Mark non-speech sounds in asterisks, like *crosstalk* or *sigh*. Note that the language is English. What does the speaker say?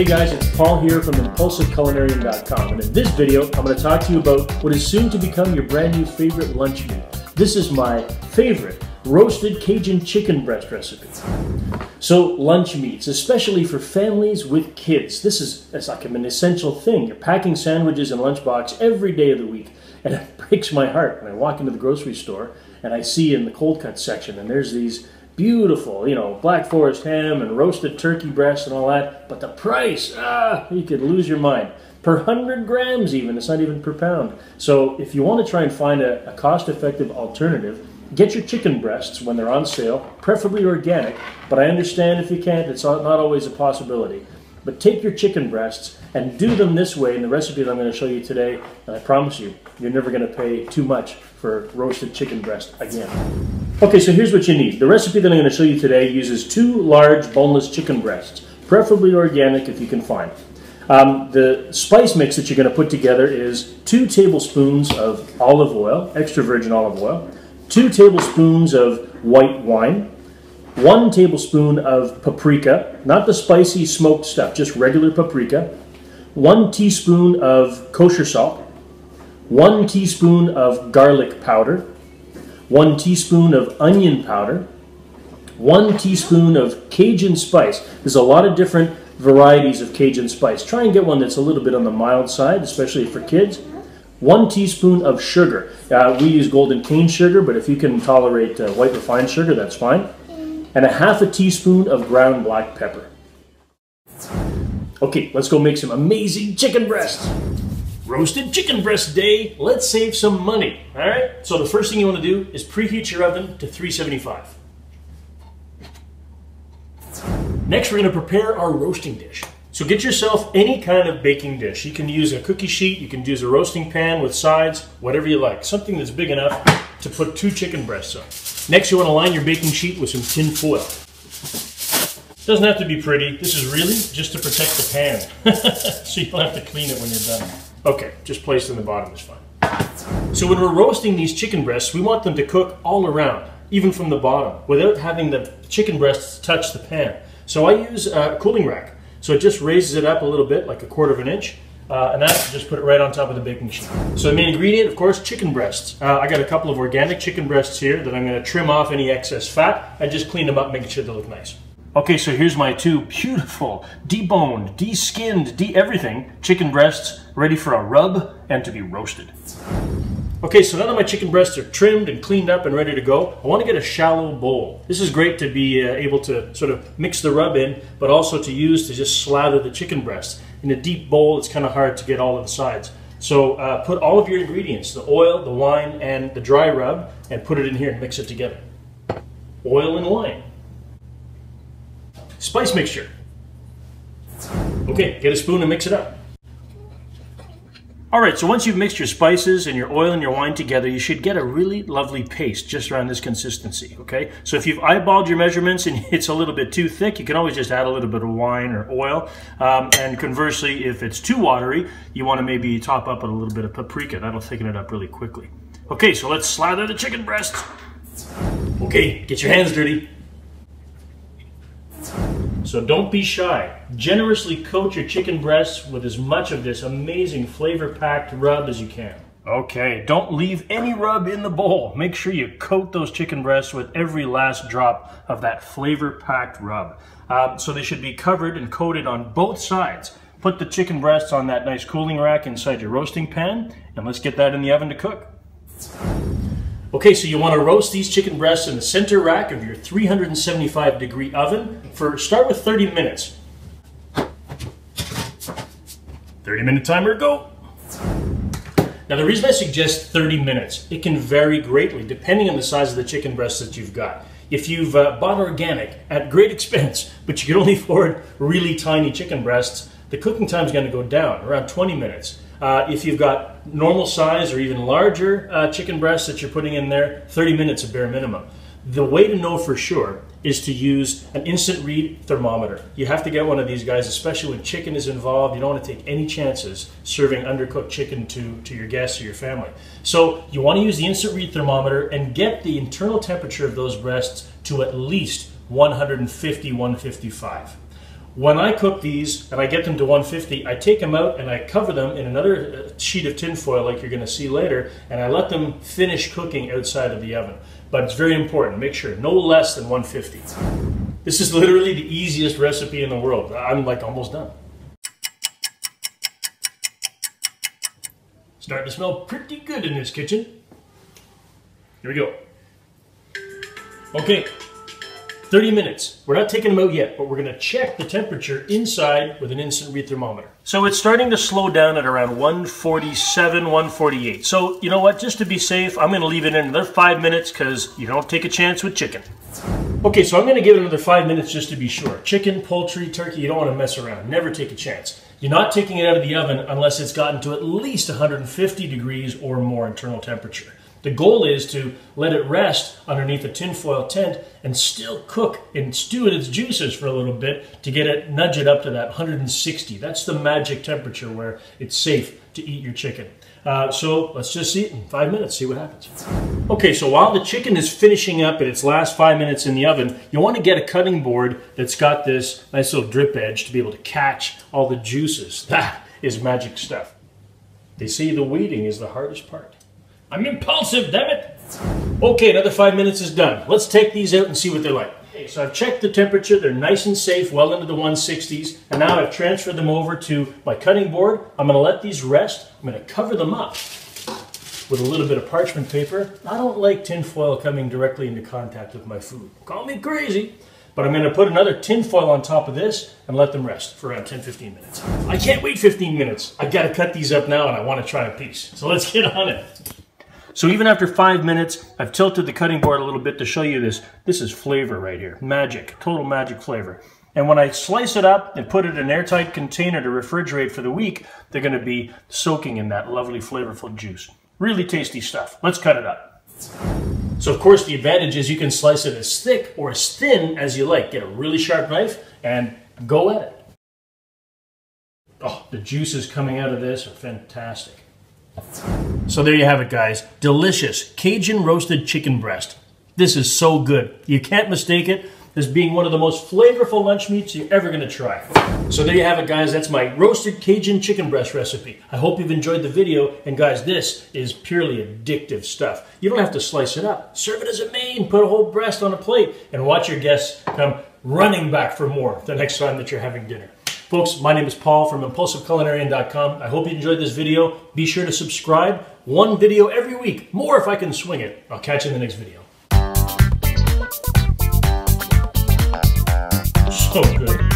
Hey guys, it's Paul here from ImpulsiveCulinarian.com and in this video I'm going to talk to you about what is soon to become your brand new favorite lunch meal. This is my favorite roasted Cajun chicken breast recipe. So lunch meats, especially for families with kids, this is it's like an essential thing. You're packing sandwiches and lunchbox every day of the week and *laughs* it breaks my heart when I walk into the grocery store and I see in the cold cut section and there's these beautiful, you know, black forest ham and roasted turkey breast and all that. But the price, ah, you could lose your mind. Per hundred grams, even, it's not even per pound. So if you want to try and find a, a cost effective alternative, get your chicken breasts when they're on sale, preferably organic. But I understand if you can't, it's not always a possibility. But take your chicken breasts and do them this way in the recipe that I'm going to show you today. And I promise you, you're never going to pay too much for roasted chicken breast again. Okay, so here's what you need. The recipe that I'm going to show you today uses two large boneless chicken breasts, preferably organic if you can find. Um, the spice mix that you're going to put together is two tablespoons of olive oil, extra virgin olive oil, two tablespoons of white wine, one tablespoon of paprika, not the spicy smoked stuff, just regular paprika, one teaspoon of kosher salt, one teaspoon of garlic powder, one teaspoon of onion powder, one teaspoon of Cajun spice. There's a lot of different varieties of Cajun spice. Try and get one that's a little bit on the mild side, especially for kids. One teaspoon of sugar. Uh, we use golden cane sugar, but if you can tolerate uh, white refined sugar, that's fine. And a half a teaspoon of ground black pepper. Okay, let's go make some amazing chicken breasts roasted chicken breast day. Let's save some money, all right? So the first thing you want to do is preheat your oven to 375. Next, we're going to prepare our roasting dish. So get yourself any kind of baking dish. You can use a cookie sheet, you can use a roasting pan with sides, whatever you like. Something that's big enough to put two chicken breasts on. Next, you want to line your baking sheet with some tin foil. Doesn't have to be pretty. This is really just to protect the pan. *laughs* so you don't have to clean it when you're done. Okay, just place in the bottom is fine. So when we're roasting these chicken breasts, we want them to cook all around, even from the bottom, without having the chicken breasts touch the pan. So I use a cooling rack. So it just raises it up a little bit, like a quarter of an inch, uh, and that, just put it right on top of the baking sheet. So the main ingredient, of course, chicken breasts. Uh, I got a couple of organic chicken breasts here that I'm gonna trim off any excess fat and just clean them up, making sure they look nice. Okay, so here's my two beautiful, deboned, de-skinned, de-everything chicken breasts ready for a rub and to be roasted. Okay, so now that my chicken breasts are trimmed and cleaned up and ready to go, I want to get a shallow bowl. This is great to be uh, able to sort of mix the rub in, but also to use to just slather the chicken breasts. In a deep bowl, it's kind of hard to get all of the sides. So uh, put all of your ingredients, the oil, the wine, and the dry rub, and put it in here and mix it together. Oil and wine. Spice mixture. Okay, get a spoon and mix it up. All right, so once you've mixed your spices and your oil and your wine together, you should get a really lovely paste just around this consistency, okay? So if you've eyeballed your measurements and *laughs* it's a little bit too thick, you can always just add a little bit of wine or oil. Um, and conversely, if it's too watery, you wanna maybe top up with a little bit of paprika. That'll thicken it up really quickly. Okay, so let's slather the chicken breast. Okay, get your hands dirty. So don't be shy. Generously coat your chicken breasts with as much of this amazing flavor-packed rub as you can. Okay, don't leave any rub in the bowl. Make sure you coat those chicken breasts with every last drop of that flavor-packed rub. Um, so they should be covered and coated on both sides. Put the chicken breasts on that nice cooling rack inside your roasting pan, and let's get that in the oven to cook. Okay, so you want to roast these chicken breasts in the center rack of your 375 degree oven for start with 30 minutes. 30 minute timer, go. Now the reason I suggest 30 minutes, it can vary greatly depending on the size of the chicken breast that you've got. If you've uh, bought organic at great *laughs* expense, but you can only afford really tiny chicken breasts, the cooking time is going to go down around 20 minutes. Uh, if you've got normal size or even larger uh, chicken breasts that you're putting in there, 30 minutes at bare minimum. The way to know for sure is to use an instant read thermometer. You have to get one of these guys, especially when chicken is involved. You don't want to take any chances serving undercooked chicken to, to your guests or your family. So you want to use the instant read thermometer and get the internal temperature of those breasts to at least 150, 155. When I cook these and I get them to 150, I take them out and I cover them in another uh, sheet of tin foil like you're gonna see later, and I let them finish cooking outside of the oven. But it's very important, make sure, no less than 150. This is literally the easiest recipe in the world. I'm like almost done. Starting to smell pretty good in this kitchen. Here we go. Okay, 30 minutes. We're not taking them out yet, but we're gonna check the temperature inside with an instant read thermometer. So it's starting to slow down at around 147, 148. So you know what, just to be safe, I'm gonna leave it in another five minutes because you don't take a chance with chicken. Okay, so I'm gonna give it another five minutes just to be sure. Chicken, poultry, turkey, you don't wanna mess around. Never take a chance. You're not taking it out of the oven unless it's gotten to at least 150 degrees or more internal temperature. The goal is to let it rest underneath a tinfoil tent and still cook and stew in its juices for a little bit to get it, nudge it up to that 160. That's the magic temperature where it's safe to eat your chicken. Uh, so let's just see it in five minutes, see what happens. Okay, so while the chicken is finishing up at its last five minutes in the oven, you want to get a cutting board that's got this nice little drip edge to be able to catch all the juices. That is magic stuff. They say the weeding is the hardest part. I'm impulsive, damn it. Okay, another five minutes is done. Let's take these out and see what they're like. Okay, so I've checked the temperature. They're nice and safe, well into the 160s. And now I've transferred them over to my cutting board. I'm gonna let these rest. I'm gonna cover them up with a little bit of parchment paper. I don't like tin foil coming directly into contact with my food. Call me crazy. But I'm going to put another tin foil on top of this and let them rest for around 10-15 minutes. I can't wait 15 minutes. I've got to cut these up now and I want to try a piece. So let's get on it. So even after five minutes, I've tilted the cutting board a little bit to show you this. This is flavor right here. Magic, total magic flavor. And when I slice it up and put it in an airtight container to refrigerate for the week, they're going to be soaking in that lovely flavorful juice. Really tasty stuff. Let's cut it up. So of course the advantage is you can slice it as thick or as thin as you like. Get a really sharp knife and go at it. Oh, the juices coming out of this are fantastic. So there you have it, guys. Delicious Cajun roasted chicken breast. This is so good. You can't mistake it as being one of the most flavorful lunch meats you're ever going to try. So there you have it, guys. That's my roasted Cajun chicken breast recipe. I hope you've enjoyed the video. And guys, this is purely addictive stuff. You don't have to slice it up. Serve it as a main. Put a whole breast on a plate and watch your guests come running back for more the next time that you're having dinner. Folks, my name is Paul from ImpulsiveCulinarian.com. I hope you enjoyed this video. Be sure to subscribe. One video every week. More if I can swing it. I'll catch you in the next video. So good.